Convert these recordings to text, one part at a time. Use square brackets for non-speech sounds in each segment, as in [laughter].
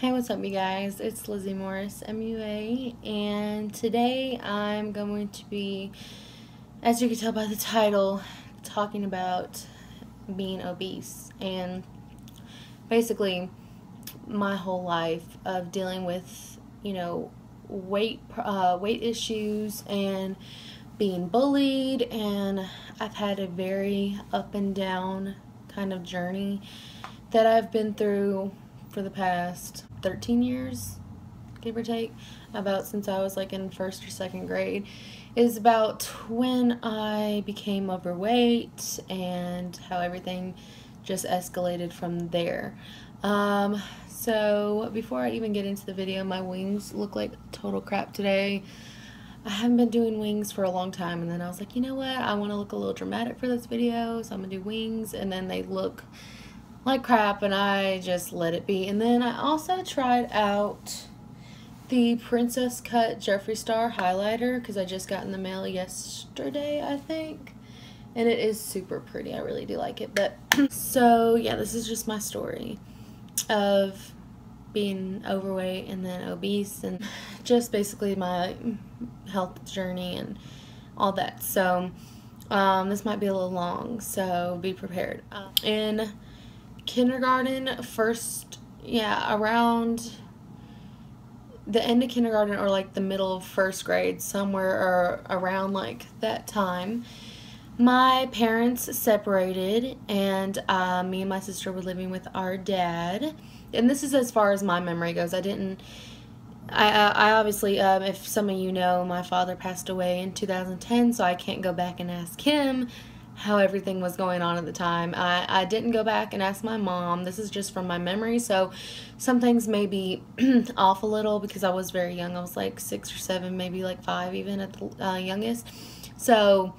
Hey, what's up, you guys? It's Lizzy Morris, MUA, and today I'm going to be, as you can tell by the title, talking about being obese and basically my whole life of dealing with, you know, weight uh, weight issues and being bullied, and I've had a very up and down kind of journey that I've been through for the past 13 years, give or take, about since I was like in first or second grade, is about when I became overweight and how everything just escalated from there. Um, so before I even get into the video, my wings look like total crap today. I haven't been doing wings for a long time and then I was like, you know what, I want to look a little dramatic for this video, so I'm going to do wings and then they look like crap and I just let it be. And then I also tried out the Princess Cut Jeffree Star highlighter because I just got in the mail yesterday, I think. And it is super pretty. I really do like it. But [clears throat] so yeah, this is just my story of being overweight and then obese and just basically my health journey and all that. So um, this might be a little long, so be prepared. In kindergarten, first, yeah, around the end of kindergarten or like the middle of first grade, somewhere or around like that time, my parents separated and uh, me and my sister were living with our dad. And this is as far as my memory goes. I didn't. I, I obviously, um, if some of you know, my father passed away in 2010, so I can't go back and ask him how everything was going on at the time. I, I didn't go back and ask my mom. This is just from my memory, so some things may be [clears throat] off a little because I was very young. I was like six or seven, maybe like five even at the uh, youngest. So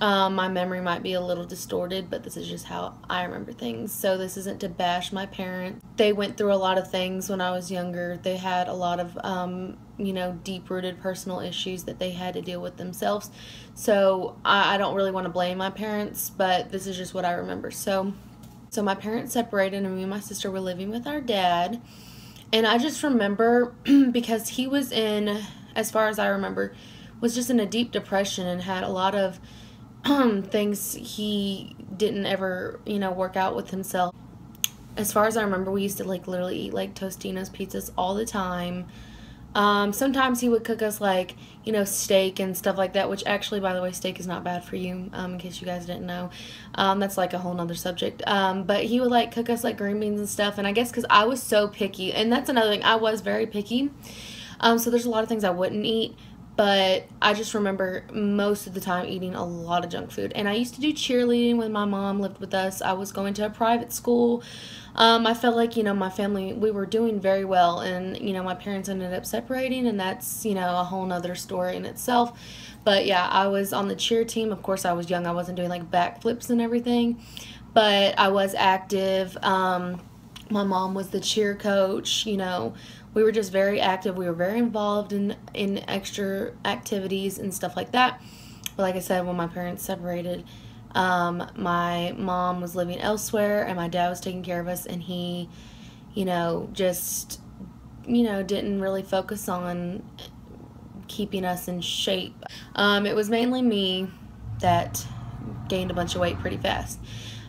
um, my memory might be a little distorted, but this is just how I remember things. So this isn't to bash my parents. They went through a lot of things when I was younger. They had a lot of, um, you know, deep-rooted personal issues that they had to deal with themselves. So I, I don't really want to blame my parents, but this is just what I remember. So, so my parents separated, and me and my sister were living with our dad. And I just remember [clears throat] because he was in, as far as I remember, was just in a deep depression and had a lot of [clears throat] things he didn't ever, you know, work out with himself. As far as I remember, we used to like literally eat like Totino's pizzas all the time. Um, sometimes he would cook us like, you know, steak and stuff like that, which actually, by the way, steak is not bad for you, um, in case you guys didn't know. Um, that's like a whole nother subject. Um, but he would like cook us like green beans and stuff. And I guess because I was so picky, and that's another thing, I was very picky. Um, so there's a lot of things I wouldn't eat but I just remember most of the time eating a lot of junk food. And I used to do cheerleading when my mom lived with us. I was going to a private school. Um, I felt like, you know, my family, we were doing very well. And, you know, my parents ended up separating, and that's, you know, a whole nother story in itself. But yeah, I was on the cheer team. Of course, I was young, I wasn't doing like backflips and everything, but I was active. Um, my mom was the cheer coach, you know we were just very active. We were very involved in in extra activities and stuff like that. But like I said, when my parents separated, um, my mom was living elsewhere and my dad was taking care of us, and he, you know, just you know didn't really focus on keeping us in shape. Um, it was mainly me that gained a bunch of weight pretty fast.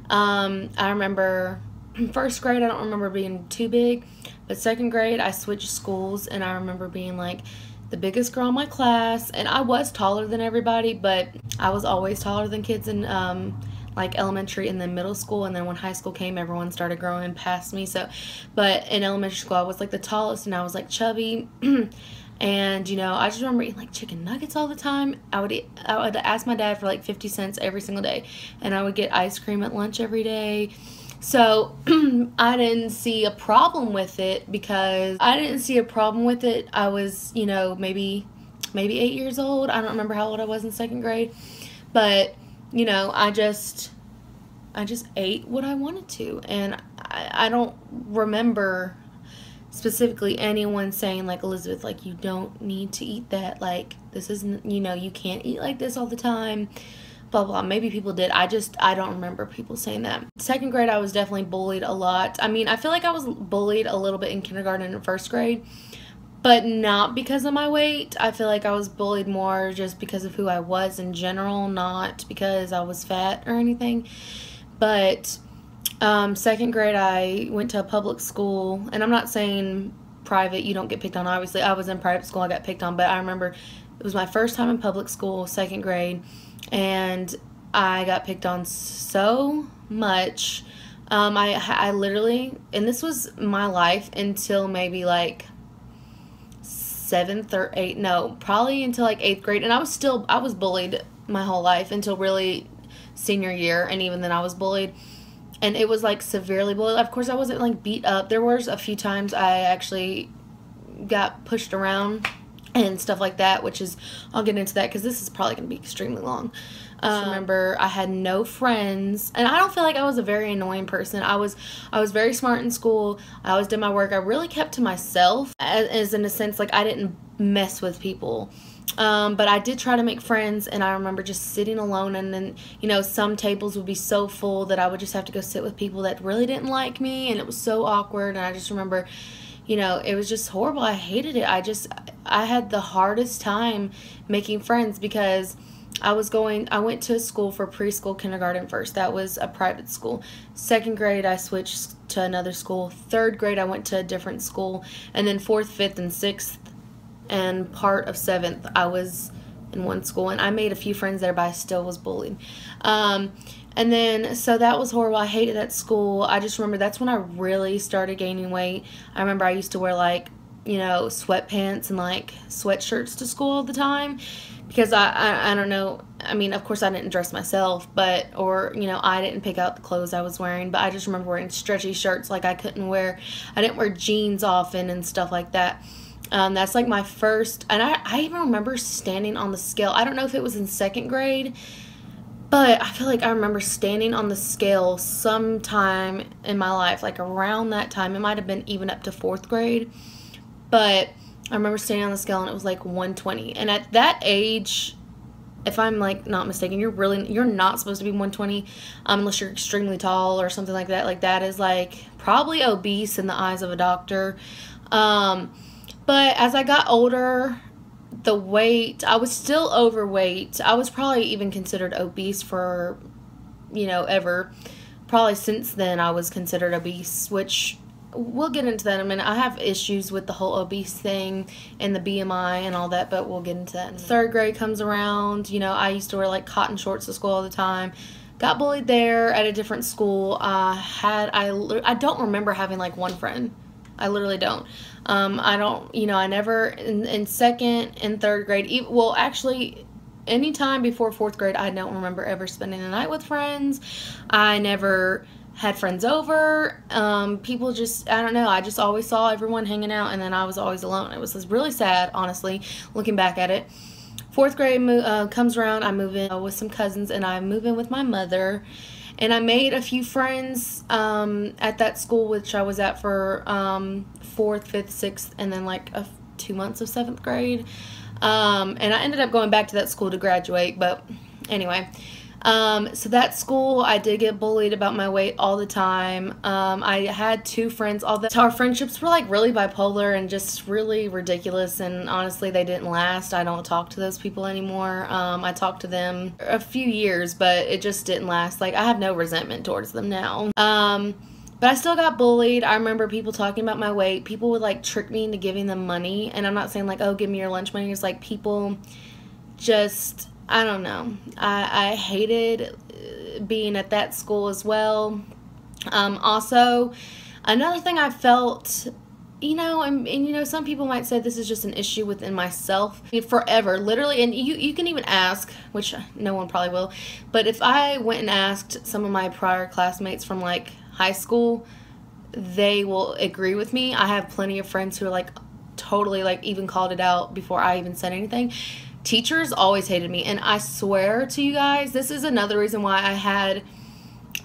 Um, I remember [clears throat] first grade, I don't remember being too big, but second grade, I switched schools, and I remember being like the biggest girl in my class, and I was taller than everybody, but I was always taller than kids in um, like elementary and then middle school, and then when high school came, everyone started growing past me. So, but in elementary school, I was like the tallest, and I was like chubby. [clears throat] and you know i just remember eating like chicken nuggets all the time i would eat, i would ask my dad for like 50 cents every single day and i would get ice cream at lunch every day so [clears throat] I didn't see a problem with it because I didn't see a problem with it. I was, you know, maybe maybe 8 years old. I don't remember how old I was in second grade. But, you know, I just I just ate what I wanted to and I, I don't remember specifically anyone saying like Elizabeth like you don't need to eat that like this isn't you know you can't eat like this all the time blah blah. Maybe people did. I just i don't remember people saying that. Second grade i was definitely bullied a lot. I mean i feel like i was bullied a little bit in kindergarten and first grade but not because of my weight. I feel like i was bullied more just because of who i was in general not because i was fat or anything. But um, second grade i went to a public school and i'm not saying private you don't get picked on obviously. I was in private school i got picked on but i remember it was my first time in public school second grade and I got picked on so much. Um, I I literally, and this was my life until maybe like seventh or eighth. No, probably until like eighth grade, and I was still I was bullied my whole life until really senior year, and even then I was bullied. And it was like severely bullied. Of course, I wasn't like beat up. There was a few times I actually got pushed around and stuff like that, which is, I'll get into that because this is probably going to be extremely long. Um, remember I had no friends and I don't feel like I was a very annoying person. I was I was very smart in school. I always did my work. I really kept to myself as, as in a sense like I didn't mess with people. Um, but I did try to make friends, and I remember just sitting alone. And then, you know, some tables would be so full that I would just have to go sit with people that really didn't like me, and it was so awkward. And I just remember, you know, it was just horrible. I hated it. I just, I had the hardest time making friends because I was going, I went to a school for preschool kindergarten first. That was a private school. Second grade, I switched to another school. Third grade, I went to a different school. And then fourth, fifth, and sixth, and part of seventh, I was in one school. And I made a few friends there, but I still was bullied. Um, and then, so that was horrible. I hated that school. I just remember that's when I really started gaining weight. I remember I used to wear like, you know, sweatpants and like sweatshirts to school all the time because I, I, I don't know. I mean, of course, I didn't dress myself, but, or, you know, I didn't pick out the clothes I was wearing, but I just remember wearing stretchy shirts like I couldn't wear, I didn't wear jeans often and stuff like that. Um, that's like my first, and I, I even remember standing on the scale. I don't know if it was in second grade but I feel like I remember standing on the scale sometime in my life, like around that time. It might have been even up to fourth grade. But I remember standing on the scale and it was like 120. And at that age, if I'm like not mistaken, you're really you're not supposed to be 120 um, unless you're extremely tall or something like that. Like that is like probably obese in the eyes of a doctor. Um, but as I got older, the weight, I was still overweight. I was probably even considered obese for, you know, ever. Probably since then, I was considered obese, which we'll get into that in a minute. I have issues with the whole obese thing and the BMI and all that, but we'll get into that. Third grade comes around, you know, I used to wear like cotton shorts to school all the time. Got bullied there at a different school. I had I I don't remember having like one friend. I literally don't. Um, I don't, you know, I never in, in second and third grade. Even, well, actually, anytime before fourth grade, I don't remember ever spending the night with friends. I never had friends over. Um, people just, I don't know. I just always saw everyone hanging out, and then I was always alone. It was really sad, honestly, looking back at it. Fourth grade uh, comes around. I move in with some cousins, and I move in with my mother and I made a few friends um, at that school, which I was at for um, fourth, fifth, sixth, and then like a, two months of seventh grade. Um, and I ended up going back to that school to graduate, but anyway. Um, so that school, I did get bullied about my weight all the time. Um, I had two friends. All the our friendships were like really bipolar and just really ridiculous. And honestly, they didn't last. I don't talk to those people anymore. Um, I talked to them a few years, but it just didn't last. Like I have no resentment towards them now. Um, but I still got bullied. I remember people talking about my weight. People would like trick me into giving them money. And I'm not saying like, oh, give me your lunch money. It's like people just I don't know. I, I hated uh, being at that school as well. Um, also, another thing I felt, you know, and, and, you know, some people might say this is just an issue within myself. I mean, forever, literally, and you you can even ask, which no one probably will, but if I went and asked some of my prior classmates from like high school, they will agree with me. I have plenty of friends who are like totally like even called it out before I even said anything teachers always hated me and i swear to you guys this is another reason why i had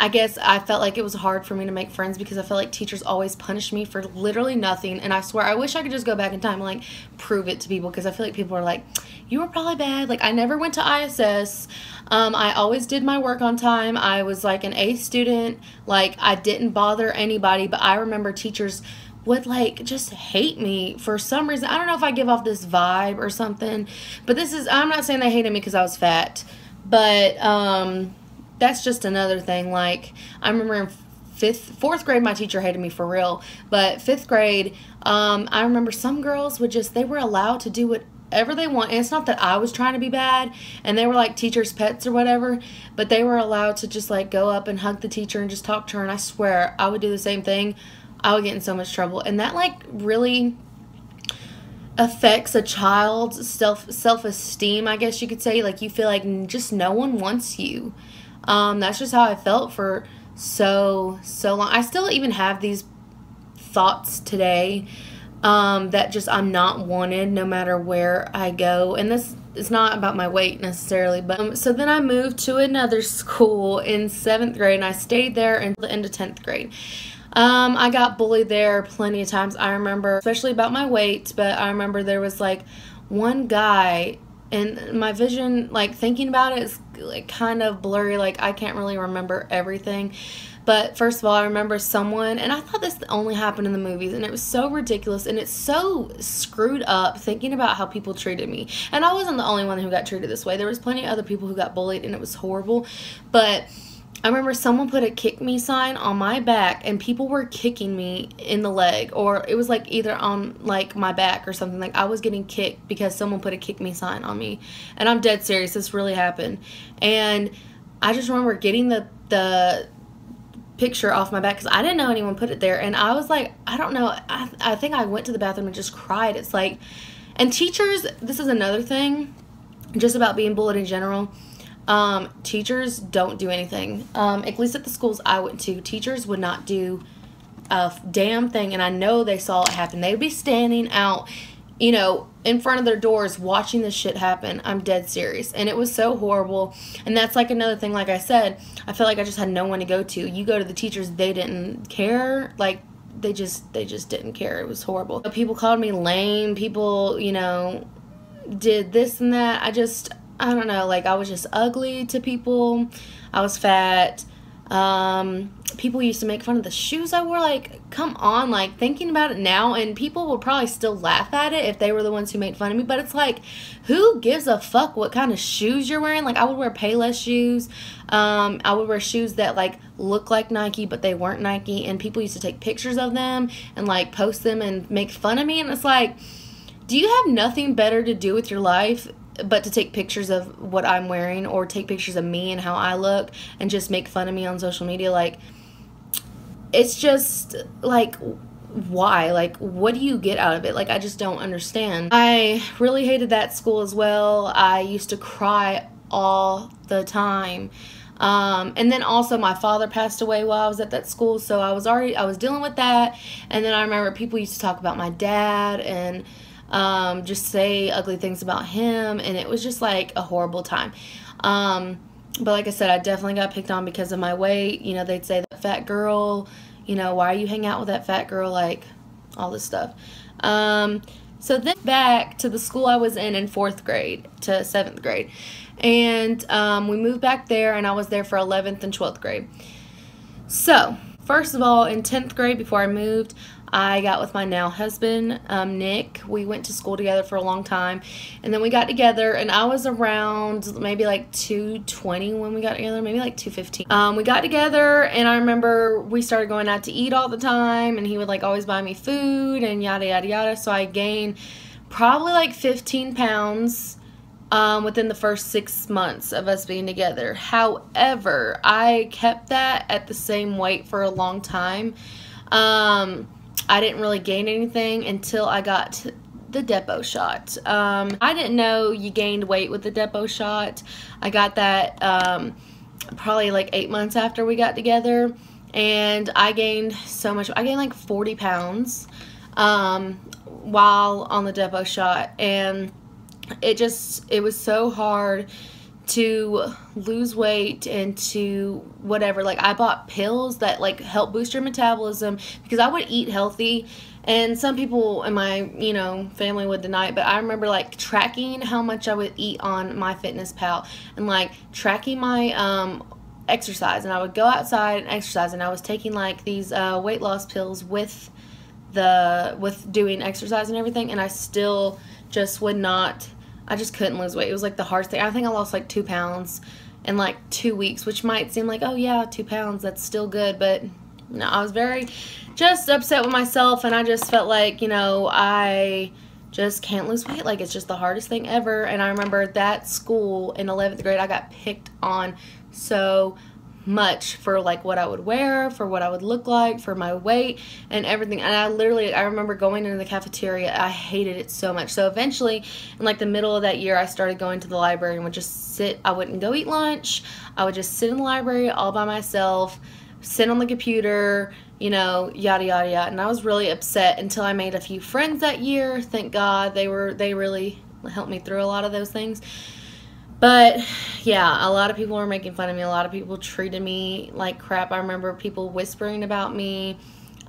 I guess I felt like it was hard for me to make friends because I felt like teachers always punished me for literally nothing. And I swear, I wish I could just go back in time and like prove it to people because I feel like people are like, you were probably bad. Like, I never went to ISS. Um, I always did my work on time. I was like an A student. Like, I didn't bother anybody, but I remember teachers would like just hate me for some reason. I don't know if I give off this vibe or something, but this is, I'm not saying they hated me because I was fat, but, um, that's just another thing. Like, I remember in fifth, fourth grade, my teacher hated me for real. But fifth grade, um, I remember some girls would just, they were allowed to do whatever they want. And it's not that I was trying to be bad and they were like teacher's pets or whatever, but they were allowed to just like go up and hug the teacher and just talk to her. And I swear, I would do the same thing. I would get in so much trouble. And that like really affects a child's self self esteem, I guess you could say. Like you feel like just no one wants you. Um, that's just how I felt for so, so long. I still even have these thoughts today um, that just I'm not wanted no matter where I go. And this is not about my weight necessarily. But um, so then I moved to another [laughs] school in seventh grade and I stayed there until the end of 10th grade. Um, I got bullied there plenty of times. I remember, especially about my weight, but I remember there was like one guy and my vision like thinking about it is like kind of blurry like i can't really remember everything. But first of all i remember someone and i thought this only happened in the movies and it was so ridiculous and it's so screwed up thinking about how people treated me. And i wasn't the only one who got treated this way. There was plenty of other people who got bullied and it was horrible. But I remember someone put a kick me sign on my back and people were kicking me in the leg or it was like either on like my back or something. Like I was getting kicked because someone put a kick me sign on me. And I'm dead serious. This really happened. And I just remember getting the the picture off my back because I didn't know anyone put it there. And I was like I don't know. I, I think I went to the bathroom and just cried. It's like and teachers this is another thing just about being bullied in general um, teachers don't do anything. Um, at least at the schools I went to, teachers would not do a damn thing. And I know they saw it happen. They would be standing out, you know, in front of their doors watching this shit happen. I'm dead serious. And it was so horrible. And that's like another thing, like I said, I feel like I just had no one to go to. You go to the teachers, they didn't care. Like, they just they just didn't care. It was horrible. People called me lame. People, you know, did this and that. I just I don't know, like I was just ugly to people. I was fat. Um, people used to make fun of the shoes I wore. Like, come on, like thinking about it now, and people would probably still laugh at it if they were the ones who made fun of me. But it's like, who gives a fuck what kind of shoes you're wearing? Like, I would wear Payless shoes. Um, I would wear shoes that like look like Nike, but they weren't Nike, and people used to take pictures of them and like post them and make fun of me. And it's like, do you have nothing better to do with your life but to take pictures of what I'm wearing or take pictures of me and how I look and just make fun of me on social media like it's just like why? Like what do you get out of it? Like I just don't understand. I really hated that school as well. I used to cry all the time. Um, and then also my father passed away while I was at that school so I was already I was dealing with that. And then I remember people used to talk about my dad and um, just say ugly things about him, and it was just like a horrible time. Um, but like I said, I definitely got picked on because of my weight. You know, they'd say that fat girl, you know, why are you hanging out with that fat girl? Like all this stuff. Um, so then back to the school I was in in fourth grade to seventh grade. And um, we moved back there, and I was there for 11th and 12th grade. So, first of all, in 10th grade, before I moved, I got with my now husband, um, Nick. We went to school together for a long time. And then we got together, and I was around maybe like 220 when we got together, maybe like 215. Um, we got together, and I remember we started going out to eat all the time, and he would like always buy me food and yada, yada, yada. So I gained probably like 15 pounds. Um, within the first six months of us being together. However, I kept that at the same weight for a long time. Um, I didn't really gain anything until I got the Depo shot. Um, I didn't know you gained weight with the Depo shot. I got that um, probably like eight months after we got together. And I gained so much. I gained like 40 pounds um, while on the Depo shot. And it just, it was so hard to lose weight and to whatever. Like i bought pills that like help boost your metabolism because i would eat healthy. And some people in my you know family would deny it but i remember like tracking how much i would eat on MyFitnessPal and like tracking my um exercise. And i would go outside and exercise and i was taking like these uh, weight loss pills with the with doing exercise and everything and i still just would not I just couldn't lose weight. It was like the hardest thing. I think I lost like two pounds in like two weeks, which might seem like, oh yeah, two pounds, that's still good. But no, I was very just upset with myself and I just felt like, you know, I just can't lose weight. Like it's just the hardest thing ever. And I remember that school in 11th grade, I got picked on so much for like what I would wear, for what I would look like, for my weight and everything. And I literally I remember going into the cafeteria. I hated it so much. So eventually in like the middle of that year I started going to the library and would just sit I wouldn't go eat lunch. I would just sit in the library all by myself, sit on the computer, you know, yada yada yada. And I was really upset until I made a few friends that year. Thank God they were they really helped me through a lot of those things. But yeah, a lot of people were making fun of me. A lot of people treated me like crap. I remember people whispering about me.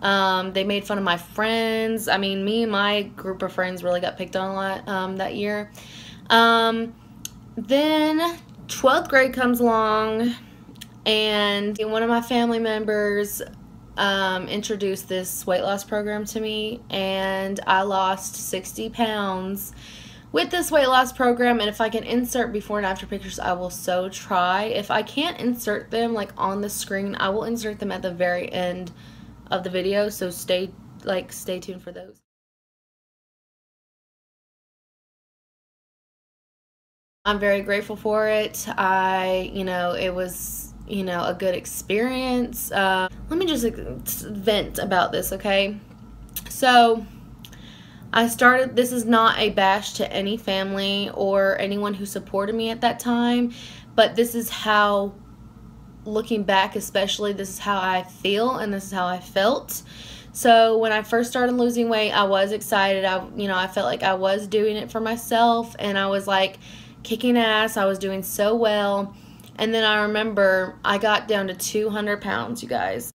Um, they made fun of my friends. I mean, me and my group of friends really got picked on a lot um, that year. Um, then 12th grade comes along, and one of my family members um, introduced this weight loss program to me, and I lost 60 pounds with this weight loss program and if I can insert before and after pictures I will so try. If I can't insert them like on the screen I will insert them at the very end of the video so stay like stay tuned for those. I'm very grateful for it. I you know it was you know a good experience. Uh, let me just vent about this okay? So I started, this is not a bash to any family or anyone who supported me at that time, but this is how, looking back especially, this is how I feel and this is how I felt. So when I first started losing weight, I was excited. I, you know, I felt like I was doing it for myself and I was like kicking ass. I was doing so well. And then I remember I got down to 200 pounds, you guys.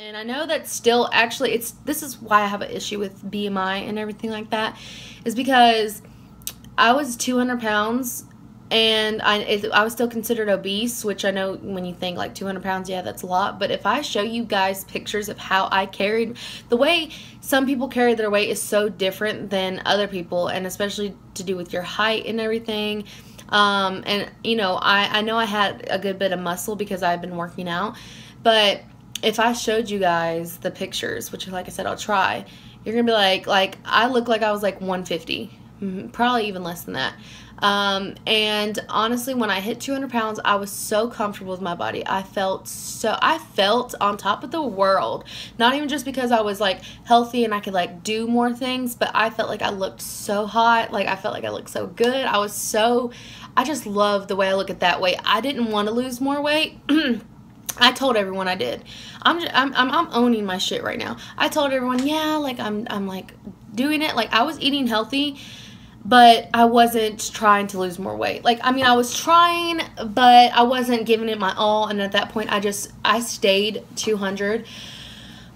And I know that still actually it's this is why I have an issue with BMI and everything like that is because I was 200 pounds and I, it, I was still considered obese, which I know when you think like 200 pounds, yeah, that's a lot. But if I show you guys pictures of how I carried, the way some people carry their weight is so different than other people, and especially to do with your height and everything. Um, and you know, I, I know I had a good bit of muscle because I've been working out, but if I showed you guys the pictures, which like I said, I'll try, you're gonna be like, like I look like I was like 150, mm-hmm, probably even less than that. Um, and honestly, when I hit 200 pounds, I was so comfortable with my body. I felt so, I felt on top of the world. Not even just because I was like healthy and I could like do more things, but I felt like I looked so hot. Like I felt like I looked so good. I was so, I just love the way I look at that weight. I didn't want to lose more weight. [clears throat] I told everyone I did. I'm, just, I'm, I'm I'm owning my shit right now. I told everyone, yeah, like I'm I'm like doing it. Like I was eating healthy, but I wasn't trying to lose more weight. Like I mean, I was trying, but I wasn't giving it my all. And at that point, I just I stayed 200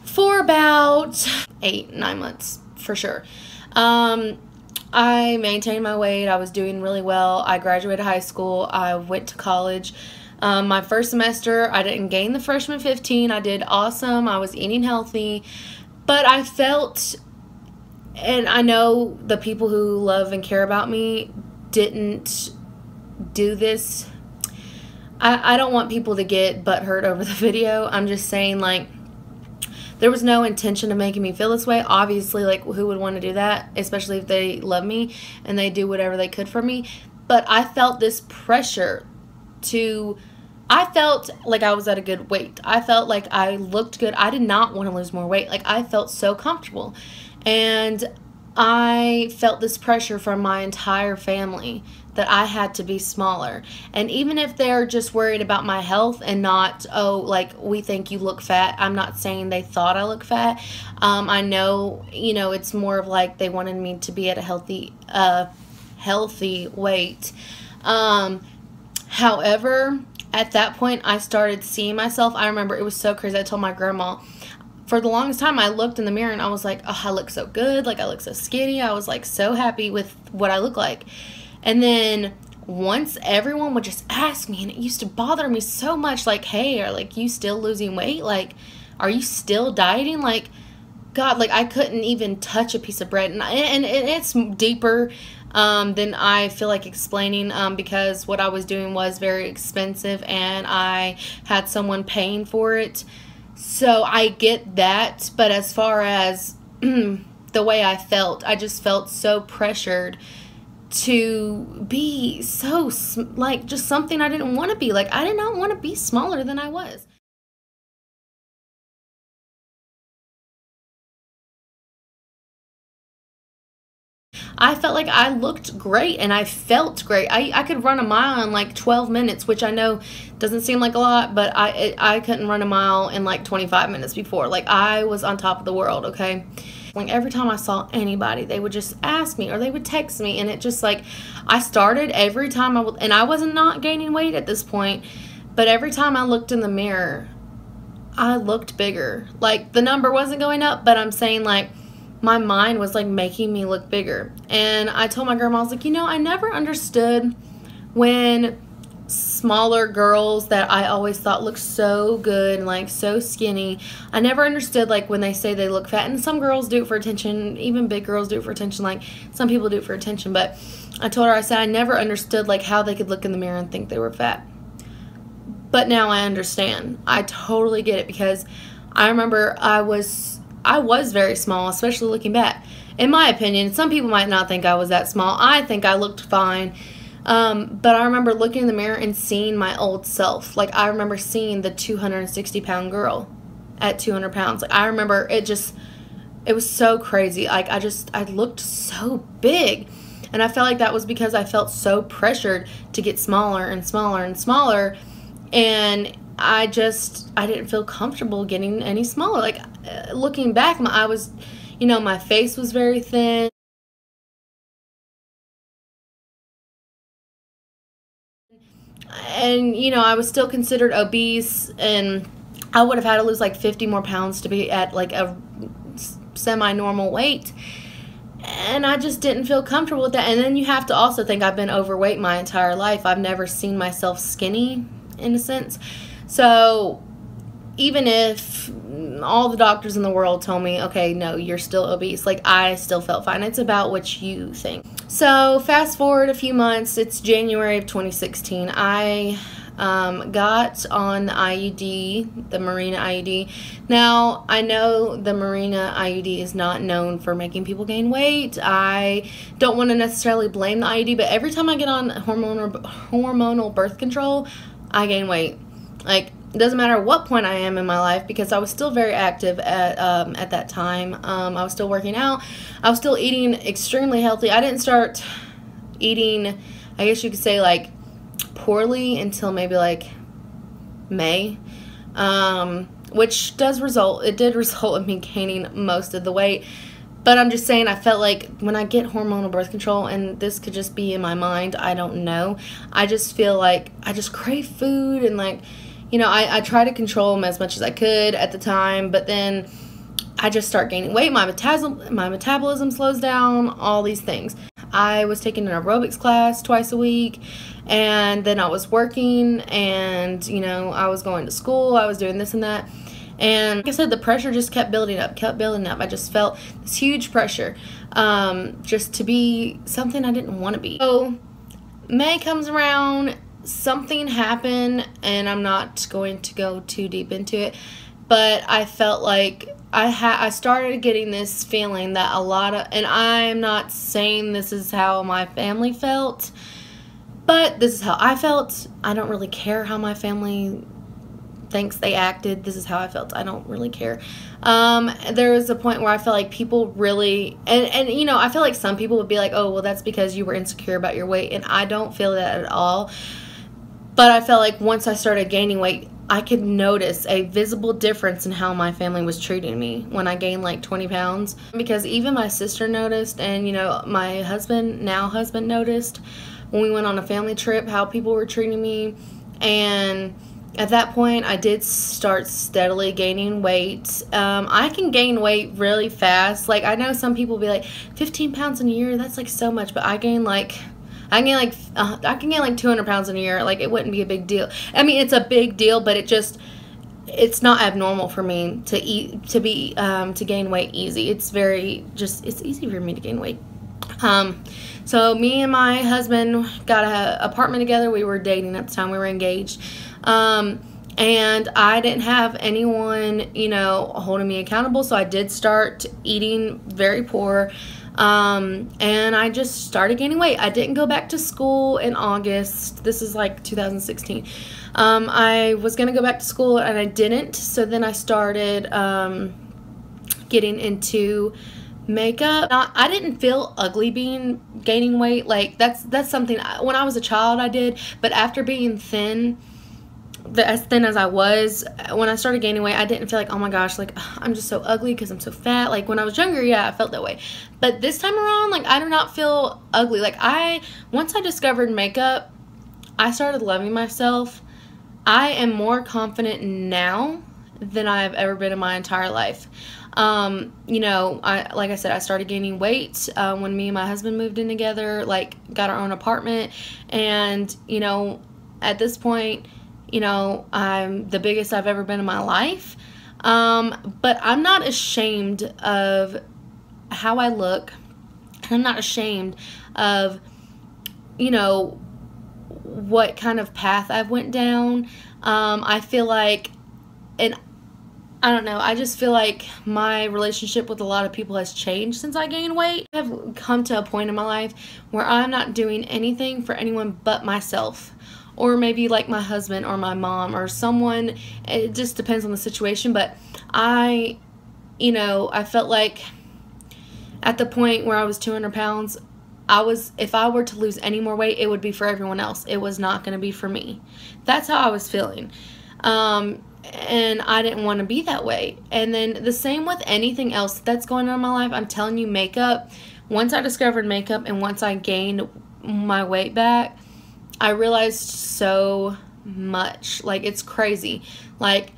for about eight nine months for sure. Um, I maintained my weight. I was doing really well. I graduated high school. I went to college. Um, my first semester, I didn't gain the freshman 15. I did awesome. I was eating healthy. But I felt, and I know the people who love and care about me didn't do this. I, I don't want people to get butt hurt over the [laughs] video. I'm just saying, like, there was no intention of making me feel this way. Obviously, like, who would want to do that? Especially if they love me and they do whatever they could for me. But I felt this pressure to I felt like I was at a good weight. I felt like I looked good. I did not want to lose more weight. Like I felt so comfortable. And I felt this pressure from my entire family that I had to be smaller. And even if they're just worried about my health and not, oh, like we think you look fat, I'm not saying they thought I look fat. Um, I know, you know, it's more of like they wanted me to be at a healthy, uh, healthy weight. Um, however, at that point, I started seeing myself. I remember it was so crazy. I told my grandma, for the longest time I looked in the mirror and I was like, oh, I look so good. Like I look so skinny. I was like so happy with what I look like. And then once everyone would just ask me and it used to bother me so much like, hey, are like you still losing weight? Like, are you still dieting? Like, God, like I couldn't even touch a piece of bread. And, and, and it's deeper um, than I feel like explaining um, because what I was doing was very expensive and I had someone paying for it. So I get that, but as far as [clears throat] the way I felt, I just felt so pressured to be so like just something I didn't want to be. Like I did not want to be smaller than I was. I felt like I looked great and I felt great. I, I could run a mile in like 12 minutes, which I know doesn't seem like a lot, but I it, I couldn't run a mile in like 25 minutes before. Like I was on top of the world, okay? Like every time I saw anybody, they would just ask me or they would text me and it just like I started every time I would and I wasn't not gaining weight at this point, but every time I looked in the mirror, I looked bigger. Like the number wasn't going up, but I'm saying like my mind was like making me look bigger. And I told my grandma, I was like, you know, I never understood when smaller girls that I always thought looked so good and like so skinny. I never understood like when they say they look fat. And some girls do it for attention, even big girls do it for attention. Like some people do it for attention. But I told her, I said, I never understood like how they could look in the mirror and think they were fat. But now I understand. I totally get it because I remember I was I was very small, especially looking back. In my opinion, some people might not think I was that small. I think I looked fine. Um, but I remember looking in the mirror and seeing my old self. Like, I remember seeing the 260 pound girl at 200 pounds. Like, I remember it just, it was so crazy. Like, I just, I looked so big. And I felt like that was because I felt so pressured to get smaller and smaller and smaller. And I just I didn't feel comfortable getting any smaller. Like Uh, looking back, my I was, you know, my face was very thin. And you know, I was still considered obese and I would have had to lose like 50 more pounds to be at like a semi-normal weight. And I just didn't feel comfortable with that. And then you have to also think I've been overweight my entire life. I've never seen myself skinny in a sense. So even if all the doctors in the world told me, okay, no, you're still obese, like I still felt fine. It's about what you think. So fast forward a few months, it's January of 2016. I um, got on the IUD, the Mirena IUD. Now, I know the Mirena IUD is not known for making people gain weight. I don't want to necessarily blame the IUD, but every time I get on hormonal, hormonal birth control, I gain weight. Like, it doesn't matter what point I am in my life because I was still very active at um, at that time. Um, I was still working out. I was still eating extremely healthy. I didn't start eating, I guess you could say, like poorly until maybe like May, um, which does result. It did [laughs] result in me gaining most of the weight. But I'm just saying, I felt like when I get hormonal birth control, and this could just be in my mind, I don't know. I just feel like I just crave food and like you know, I, I try to control them as much as I could at the time, but then I just start gaining weight. My metabolism, my metabolism slows down, all these things. I was taking an aerobics class twice a week, and then I was working, and you know, I was going to school, I was doing this and that. And like I said, the pressure just kept building up, kept building up. I just felt this huge pressure um, just to be something I didn't want to be. So May comes around something happened and I'm not going to go too deep into it, but I felt like I had I started getting this feeling that a lot of and I'm not saying this is how my family felt, but this is how I felt. I don't really care how my family thinks they acted. This is how I felt. I don't really care. Um, there was a point where I felt like people really, and, and you know, I feel like some people would be like, oh, well, that's because you were insecure about your weight. And I don't feel that at all. But I felt like once I started gaining weight, I could notice a visible difference in how my family was treating me when I gained like 20 pounds. Because even my sister noticed, and you know, my husband, now husband, noticed when we went on a family trip how people were treating me. And at that point, I did start steadily gaining weight. Um, I can gain weight really fast. Like, I know some people be like, 15 pounds in a year, that's like so much, but I gain like. I can gain like uh, I can gain like 200 pounds in a year. Like it wouldn't be a big deal. I mean, it's a big deal, but it just it's not abnormal for me to eat to be um, to gain weight easy. It's very just it's easy for me to gain weight. Um, so me and my husband got a apartment together. We were dating at the time. We were engaged. Um, and I didn't have anyone, you know, holding me accountable. So I did start eating very poor. Um, and I just started gaining weight. I didn't go back to school in August. This is like 2016. Um, I was going to go back to school and I didn't. So then I started um, getting into makeup. I didn't feel ugly being gaining weight. Like that's that's something I, when I was a child I did, but after being thin, the, as thin as I was, when I started gaining weight, I didn't feel like, oh my gosh, like I'm just so ugly because I'm so fat. Like when I was younger, yeah, I felt that way. But this time around, like I do not feel ugly. Like I, once I discovered makeup, I started loving myself. I am more confident now than I've ever been in my entire life. Um, you know, I like I said, I started gaining weight uh, when me and my husband moved in together, like got our own apartment, and you know, at this point, you know, I'm the biggest I've ever been in my life. Um, but I'm not ashamed of how I look. I'm not ashamed of, you know, what kind of path I've went down. Um, I feel like, and I don't know. I just feel like my relationship with a lot of people has changed since I gained weight. I've come to a point in my life where I'm not doing anything for anyone but myself. Or maybe like my husband or my mom or someone. It just depends on the situation. But I, you know, I felt like at the point where I was 200 pounds, I was, if I were to lose any more weight, it would be for everyone else. It was not going to be for me. That's how I was feeling. Um, and I didn't want to be that way. And then the same with anything else that's going on in my life. I'm telling you, makeup. Once I discovered makeup and once I gained my weight back, I realized so much. Like it's crazy. Like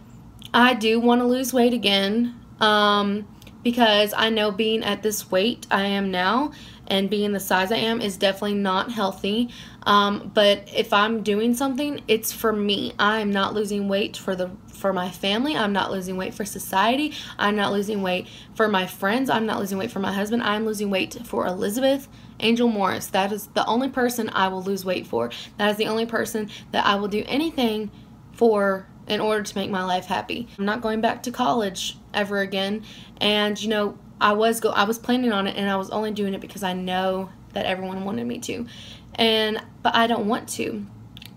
I do want to lose weight again. Um, because I know being at this weight I am now and being the size I am is definitely not healthy. Um, but if I'm doing something, it's for me. I'm not losing weight for the for my family. I'm not losing weight for society. I'm not losing weight for my friends. I'm not losing weight for my husband. I'm losing weight for Elizabeth Angel Morris. That is the only person I will lose weight for. That is the only person that I will do anything for in order to make my life happy. I'm not going back to college ever again. And you know, I was go I was planning on it and I was only doing it because I know that everyone wanted me to. And but I don't want to.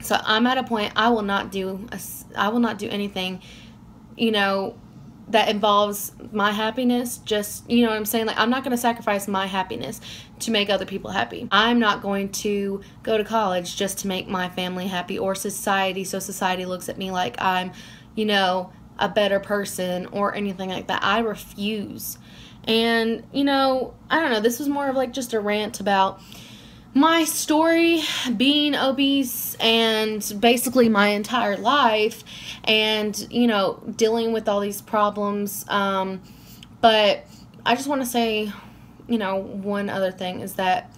So I'm at a point I will not do a, I will not do anything, you know, that involves my happiness. Just you know what I'm saying? Like I'm not going to sacrifice my happiness to make other people happy. I'm not going to go to college just to make my family happy or society so society looks at me like I'm, you know, a better person or anything like that. I refuse. And, you know, I don't know, this was more of like just a rant about my story being obese and basically my entire life and you know dealing with all these problems. Um, but i just want to say you know one other thing is that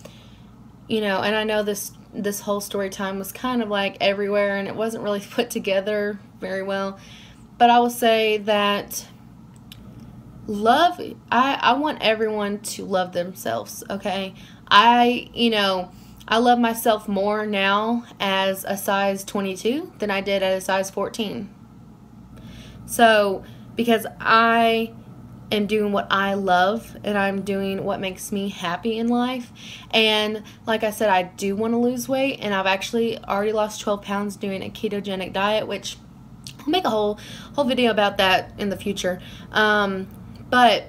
you know and i know this this whole story time was kind of like everywhere and it wasn't really [laughs] put together very well but i will say that love i i want everyone to love themselves okay I, you know, I love myself more now as a size 22 than I did at a size 14. So, because I am doing what I love and I'm doing what makes me happy in life. And like I said, I do want to lose weight, and I've actually already lost 12 pounds doing a ketogenic diet, which I'll make a whole whole video about that in the future. Um, but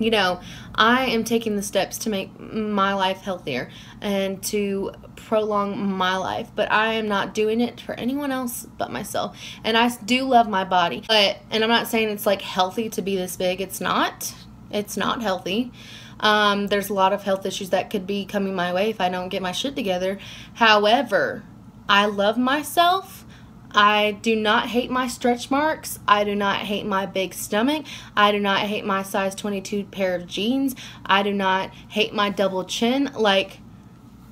you know, I am taking the steps to make my life healthier and to prolong my life, but I am not doing it for anyone else but myself. And I do love my body, but and I'm not saying it's like healthy to be this big. It's not. It's not healthy. Um, there's a lot of health issues that could be coming my way if I don't get my shit together. However, I love myself I do not hate my stretch marks. I do not hate my big stomach. I do not hate my size 22 pair of jeans. I do not hate my double chin. Like,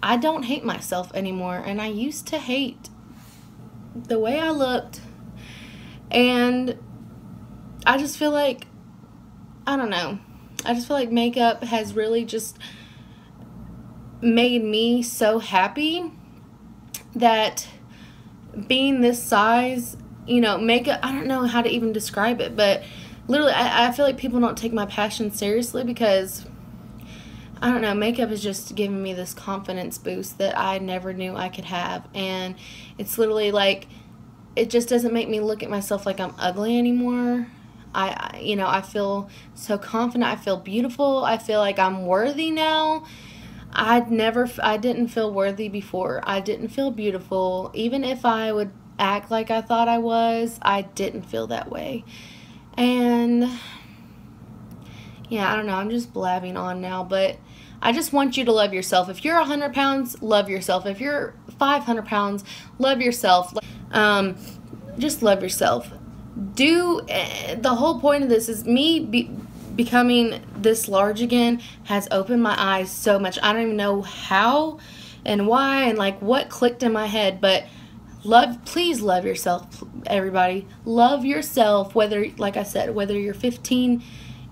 I don't hate myself anymore. And I used to hate the way I looked. And I just feel like, I don't know. I just feel like makeup has really just made me so happy that being this size, you know, makeup, I don't know how to even describe it, but literally, I, I feel like people don't take my passion seriously because, I don't know, makeup is just giving me this confidence boost that I never knew I could have. And it's literally like, it just doesn't make me look at myself like I'm ugly anymore. I, you know, I feel so confident. I feel beautiful. I feel like I'm worthy now. I'd never, I didn't feel worthy before. I didn't feel beautiful. Even if I would act like I thought I was, I didn't feel that way. And yeah, I don't know. I'm just blabbing on now, but I just want you to love yourself. If you're 100 pounds, love yourself. If you're 500 pounds, love yourself. Um, just love yourself. Do uh, the whole point of this is me be, becoming this large again has opened my eyes so much. I don't even know how and why and like what clicked in my head, but love please love yourself everybody. Love yourself whether like I said whether you're 15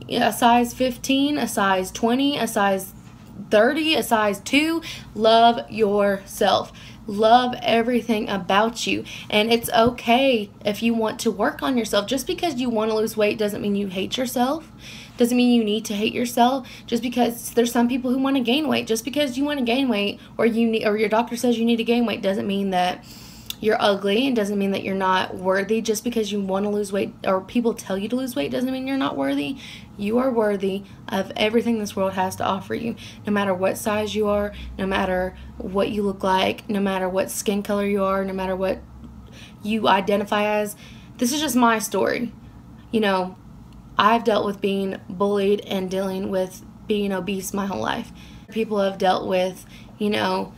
a size 15, a size 20, a size 30, a size 2, love yourself. Love everything about you. And it's okay if you want to work on yourself. Just because you want to lose weight doesn't mean you hate yourself. Doesn't mean you need to hate yourself. Just because there's some people who want to gain weight. Just because you want to gain weight or you need, or your doctor says you need to gain weight doesn't mean that you're ugly and doesn't mean that you're not worthy just because you want to lose weight or people tell you to lose weight doesn't mean you're not worthy you are worthy of everything this world has to offer you no matter what size you are no matter what you look like no matter what skin color you are no matter what you identify as this is just my story you know i've dealt with being bullied and dealing with being obese my whole life people have dealt with you know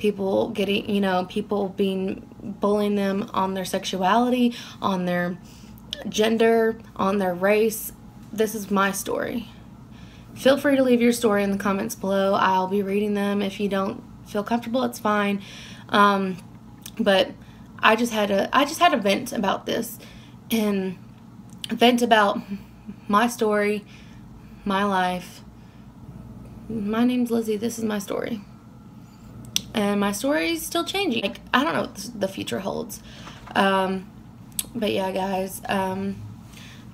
people getting, you know, people being bullying them on their sexuality, on their gender, on their race. This is my story. Feel free to leave your story in the comments below. I'll be reading them. If you don't feel comfortable, it's fine. Um, but I just had a I just had a vent about this and vent about my story, my life. My name's Lizzy. This is my story and my story is still changing. Like, I don't know what the future holds. Um, but yeah, guys, um,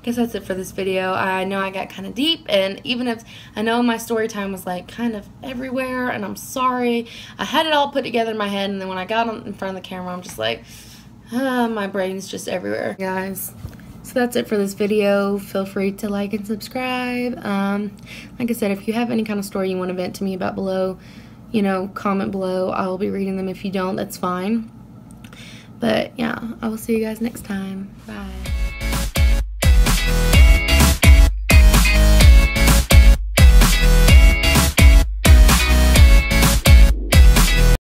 I guess that's it for this video. I know I got kind of deep, and even if I know my story time was like kind of everywhere, and I'm sorry. I had it all put together in my head, and then when I got in front of the camera, I'm just like, uh, my brain's just everywhere. Guys, so that's it for this video. Feel free to like and subscribe. Um, like I said, if you have any kind of story you want to vent to me about below, you know, comment below. I will be reading them. If you don't, that's fine. But yeah, I will see you guys next time. Bye.